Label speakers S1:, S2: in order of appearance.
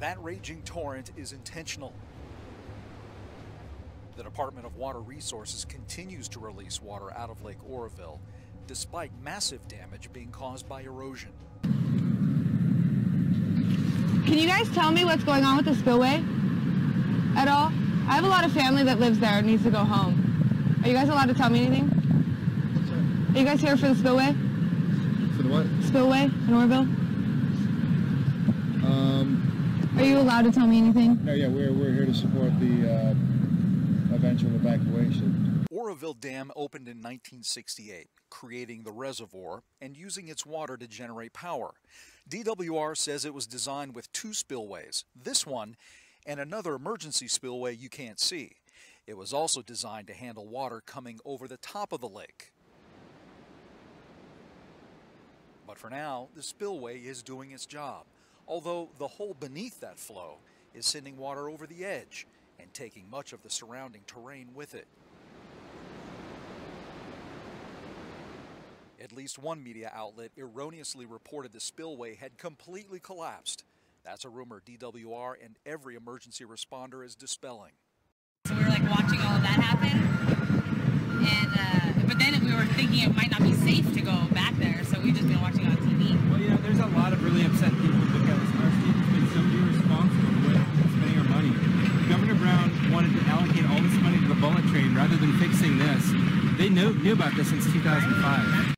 S1: That raging torrent is intentional. The Department of Water Resources continues to release water out of Lake Oroville, despite massive damage being caused by erosion.
S2: Can you guys tell me what's going on with the spillway at all? I have a lot of family that lives there and needs to go home. Are you guys allowed to tell me anything? Are you guys here for the spillway?
S3: For the what?
S2: Spillway in Oroville? Are you allowed to tell me anything?
S3: no, yeah, we're, we're here to support the uh, eventual evacuation.
S1: Oroville Dam opened in 1968, creating the reservoir and using its water to generate power. DWR says it was designed with two spillways, this one and another emergency spillway you can't see. It was also designed to handle water coming over the top of the lake. But for now, the spillway is doing its job, although the hole beneath that flow is sending water over the edge and taking much of the surrounding terrain with it. At least one media outlet erroneously reported the spillway had completely collapsed. That's a rumor DWR and every emergency responder is dispelling.
S4: So we were like watching all of that happen, and uh, but then we were thinking it might not be safe to go back there, so we just been watching it on TV.
S5: Well, you know, there's a lot of really upset people because our state's been so irresponsible with spending our money. Governor Brown wanted to allocate all this money to the bullet train rather than fixing this. They knew, knew about this since 2005.